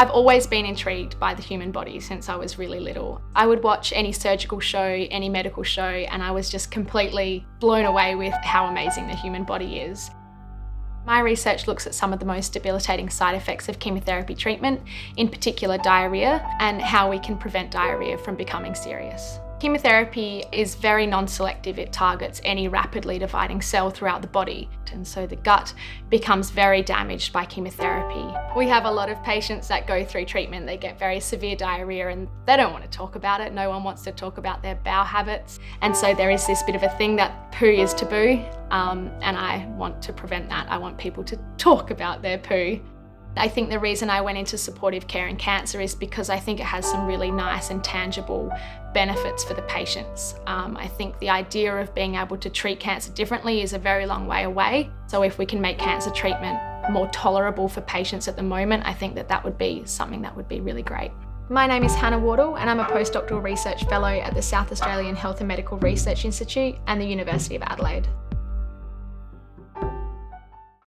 I've always been intrigued by the human body since I was really little. I would watch any surgical show, any medical show, and I was just completely blown away with how amazing the human body is. My research looks at some of the most debilitating side effects of chemotherapy treatment, in particular diarrhoea, and how we can prevent diarrhoea from becoming serious. Chemotherapy is very non-selective. It targets any rapidly dividing cell throughout the body. And so the gut becomes very damaged by chemotherapy. We have a lot of patients that go through treatment. They get very severe diarrhea and they don't want to talk about it. No one wants to talk about their bowel habits. And so there is this bit of a thing that poo is taboo. Um, and I want to prevent that. I want people to talk about their poo. I think the reason I went into supportive care in cancer is because I think it has some really nice and tangible benefits for the patients. Um, I think the idea of being able to treat cancer differently is a very long way away. So if we can make cancer treatment more tolerable for patients at the moment, I think that that would be something that would be really great. My name is Hannah Wardill and I'm a postdoctoral research fellow at the South Australian Health and Medical Research Institute and the University of Adelaide.